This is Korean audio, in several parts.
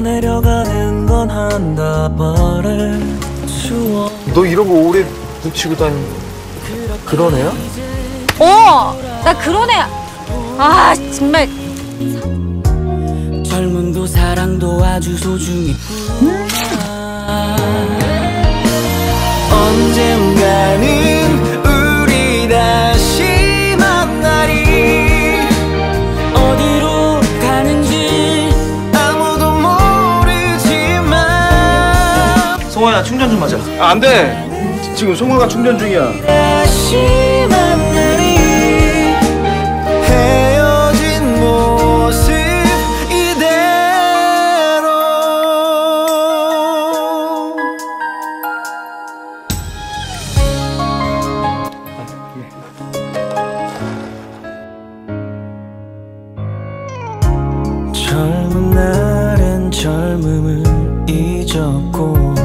내려가는 건 한다발에 추워 너 이런 거 오래 붙이고 다니는 그런 애야? 어! 나 그런 애. 아, 정말. 젊음도 사랑도 아주 소중히 언 송아야 충전 좀 하자. 아, 안 돼. 지금 송아가 충전 중이야. 다시 만나리 헤어진 모습 이대로. 젊은 날엔 젊음을 잊었고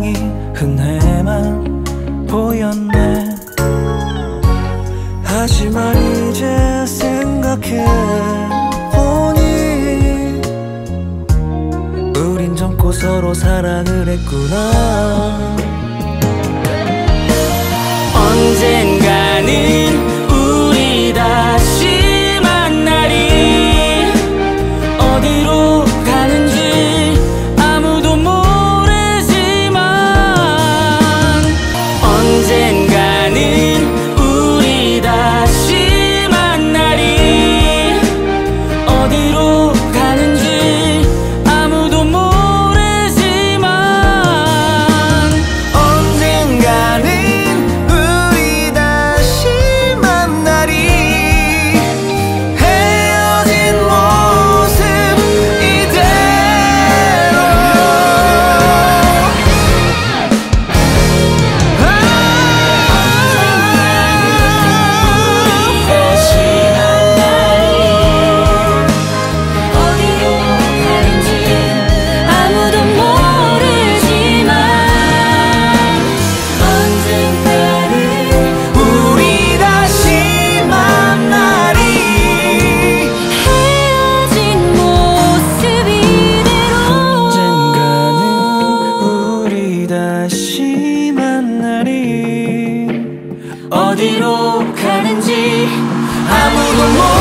사랑이 흔해만 보였네. 하지만 이제 생각해 보니 우린 젊고 서로 사랑을 했구나 다시 만나리 어디로 가는지 아무도 모르